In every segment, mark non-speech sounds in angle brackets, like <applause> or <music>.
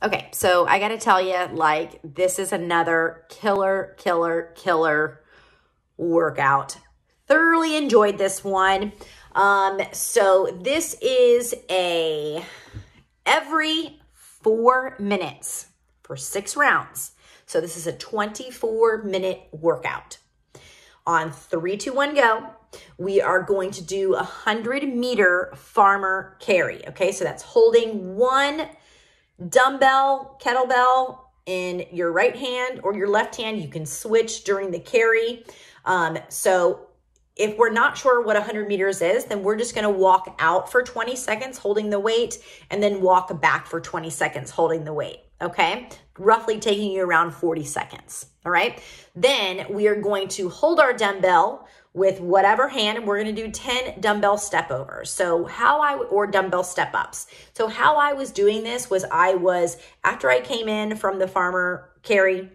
Okay, so I got to tell you, like, this is another killer, killer, killer workout. Thoroughly enjoyed this one. Um, so this is a every four minutes for six rounds. So this is a 24 minute workout. On three, two, one, go. We are going to do a hundred meter farmer carry. Okay, so that's holding one dumbbell, kettlebell in your right hand or your left hand. You can switch during the carry. Um, so if we're not sure what 100 meters is, then we're just going to walk out for 20 seconds holding the weight and then walk back for 20 seconds holding the weight. Okay, roughly taking you around 40 seconds. All right, then we are going to hold our dumbbell with whatever hand and we're going to do 10 dumbbell step overs. So how I or dumbbell step ups. So how I was doing this was I was after I came in from the farmer carry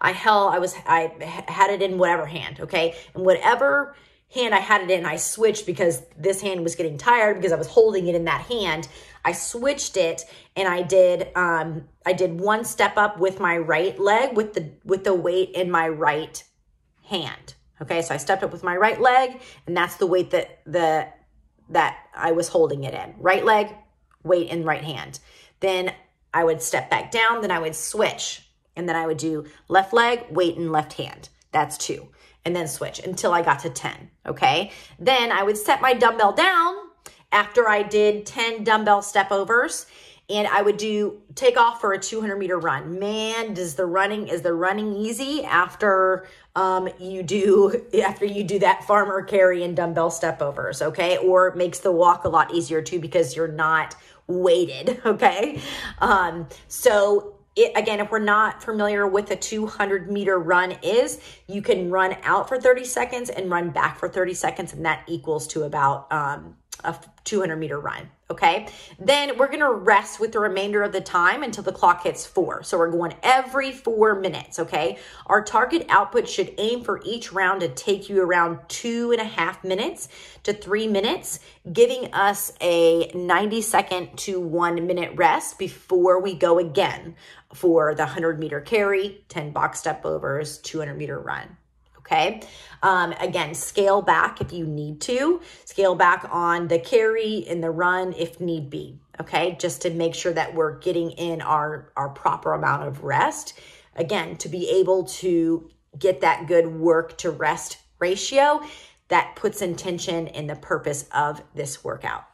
I held I was I had it in whatever hand, okay? And whatever hand I had it in, I switched because this hand was getting tired because I was holding it in that hand. I switched it and I did um I did one step up with my right leg with the with the weight in my right hand. Okay, so I stepped up with my right leg, and that's the weight that the that I was holding it in. Right leg, weight in right hand. Then I would step back down, then I would switch, and then I would do left leg, weight in left hand. That's two. And then switch until I got to 10. Okay. Then I would set my dumbbell down after I did 10 dumbbell step overs and I would do take off for a 200 meter run. Man, does the running is the running easy after um, you do <laughs> after you do that farmer carry and dumbbell step overs, okay? Or makes the walk a lot easier too because you're not weighted, <laughs> okay? Um, so it, again, if we're not familiar with a 200 meter run is, you can run out for 30 seconds and run back for 30 seconds, and that equals to about um, a 200 meter run. Okay. Then we're going to rest with the remainder of the time until the clock hits four. So we're going every four minutes. Okay. Our target output should aim for each round to take you around two and a half minutes to three minutes, giving us a 90 second to one minute rest before we go again for the 100 meter carry, 10 box step overs, 200 meter run okay? Um, again, scale back if you need to. Scale back on the carry and the run if need be, okay? Just to make sure that we're getting in our, our proper amount of rest. Again, to be able to get that good work to rest ratio that puts intention in the purpose of this workout.